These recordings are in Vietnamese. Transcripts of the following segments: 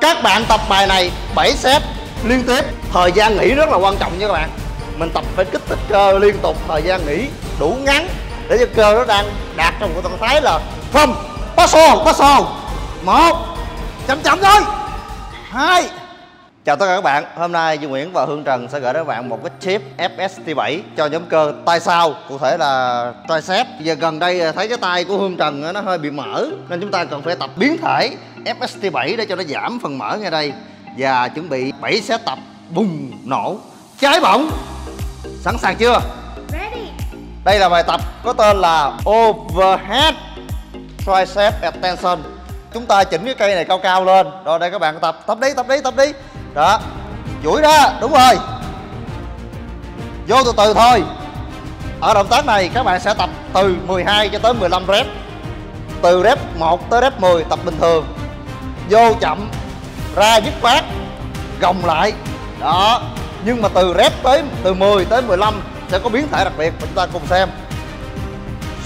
Các bạn tập bài này 7 set liên tiếp. Thời gian nghỉ rất là quan trọng nha các bạn. Mình tập phải kích thích cơ liên tục Thời gian nghỉ đủ ngắn Để cho cơ nó đang đạt trong một trạng thái là Không, passo, passo Một Chậm chậm thôi. Hai Chào tất cả các bạn, hôm nay Duy Nguyễn và Hương Trần sẽ gửi đến các bạn một cái chip FST7 cho nhóm cơ tay sau, cụ thể là tricep. Giờ gần đây thấy cái tay của Hương Trần nó hơi bị mở nên chúng ta cần phải tập biến thể FST7 để cho nó giảm phần mở ngay đây và chuẩn bị 7 set tập bùng nổ cháy bỏng. Sẵn sàng chưa? Ready. Đây là bài tập có tên là Overhead Tricep Extension Chúng ta chỉnh cái cây này cao cao lên Rồi đây các bạn tập, tập đi, tập đi, tập đi đó, duỗi ra, đúng rồi. Vô từ từ thôi. Ở động tác này các bạn sẽ tập từ 12 cho tới 15 rep. Từ rep 1 tới rep 10 tập bình thường. Vô chậm, ra dứt khoát Gồng lại. Đó, nhưng mà từ rep tới từ 10 tới 15 sẽ có biến thể đặc biệt chúng ta cùng xem.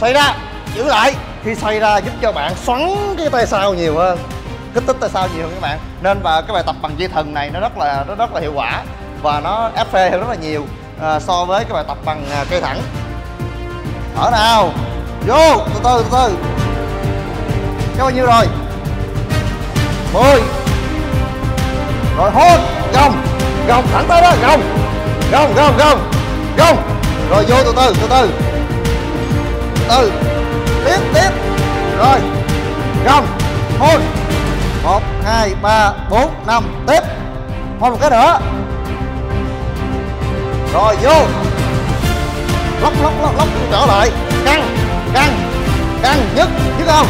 Xoay ra giữ lại. Khi xoay ra giúp cho bạn xoắn cái tay sau nhiều hơn kích thích tại sao nhiều hơn các bạn? Nên và cái bài tập bằng dây thần này nó rất là nó rất là hiệu quả và nó ép phê hơn rất là nhiều à, so với cái bài tập bằng à, cây thẳng. Thở nào. Vô. Từ từ từ từ. Cho bao nhiêu rồi? 10 rồi hôn. Gồng. Gồng thẳng tới đó. Gồng. Gồng gồng gồng. Gồng. Rồi vô từ từ từ. Từ từ. Tiếp tiếp. Rồi. Gồng. Hôn một, hai, ba, bốn, năm, tiếp. Một cái nữa. Rồi, vô. Lóc lóc lóc lóc trở lại. Căng căng căng nhất nhất không?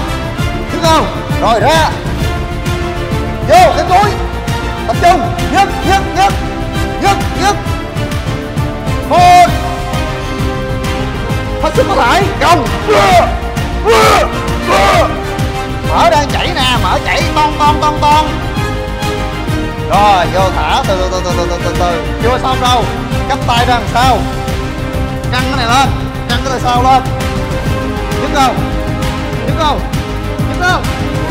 Nhất không? Rồi, ra. Vô, cái cuối tập trung. Nhất Nhất Nhất Nhất Nhất Một. Hết sức có thể Vừa mở đang chảy nè, mở chảy, ton ton ton ton. Rồi, vô thả, từ từ từ từ từ từ từ. Chưa xong đâu. Cắt tay ra làm sao? Căng cái này lên, căng cái tay sau lên. Nhức không nhức không nhức không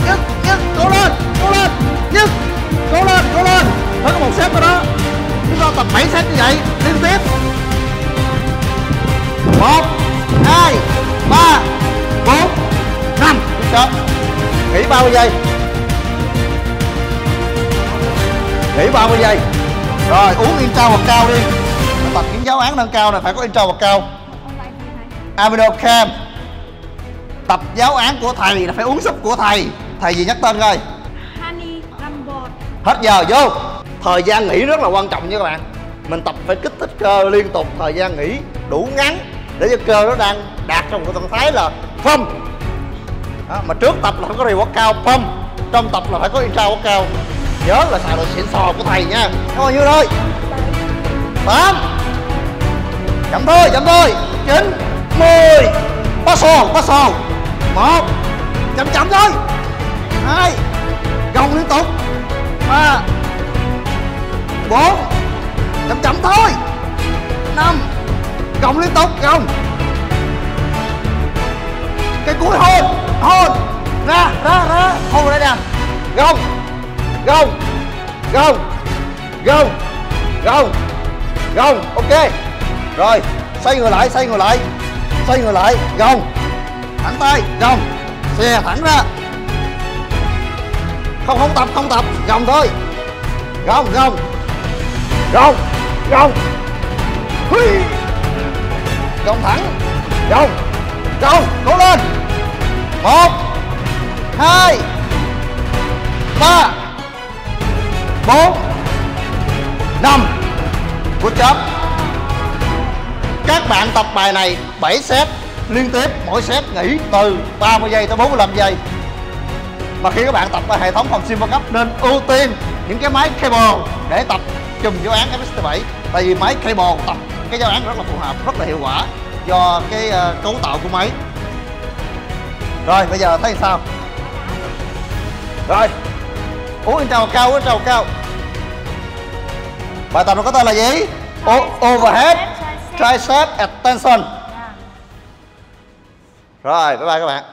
nhức nhức cố lên cố lên. Nhức cố lên cố lên. Nó có một xếp thôi đó. Chúng ta tập 7 xếp như vậy, liên tiếp. 30 giây? Nghỉ 30 giây? Rồi uống intro hoặc cao đi. Tập những giáo án nâng cao này phải có intro hoặc cao. Amino Cam Tập giáo án của thầy là phải uống súp của thầy. Thầy gì nhắc tên coi. Honey. Hết giờ vô. Thời gian nghỉ rất là quan trọng nha các bạn. Mình tập phải kích thích cơ liên tục Thời gian nghỉ đủ ngắn Để cho cơ nó đang đạt trong một trạng thái là pump đó, mà trước tập là phải có reward cao pump. Trong tập là phải có intro workout cao. Nhớ là xài đồ xịn sò của thầy nha. Các bạn nhiêu thôi. Tám. Chậm thôi chậm thôi. Chín. Mười. Ba sò ba sò một. Chậm chậm thôi. Hai. Gồng liên tục. Ba. Bốn. Chậm chậm thôi. Năm. Gồng liên tục gồng. Cái cuối hôn Hôn. Ra, ra, ra. Hôn vào đây nè. Gồng Gồng Gồng Gồng Gồng Gồng Ok. Rồi Xoay người lại, xoay người lại Xoay người lại. Gồng Thẳng tay. Gồng Xe thẳng ra. Không không tập không tập. Gồng thôi. Gồng gồng gồng gồng Hui. gồng thẳng. Gồng gồng cố lên. Một, hai, ba, bốn, năm. Good job. Các bạn tập bài này 7 set liên tiếp, mỗi set nghỉ từ 30 giây tới 45 giây. Và khi các bạn tập ở hệ thống phòng Simba Cup nên ưu tiên những cái máy cable để tập chùm giáo án FST7 tại vì máy cable tập cái giáo án rất là phù hợp, rất là hiệu quả do cái uh, cấu tạo của máy. Rồi bây giờ thấy sao? Rồi. Uống trào cao uống trào cao. Bài tập nó có tên là gì? O overhead tricep extension. Yeah. rồi bye bye các bạn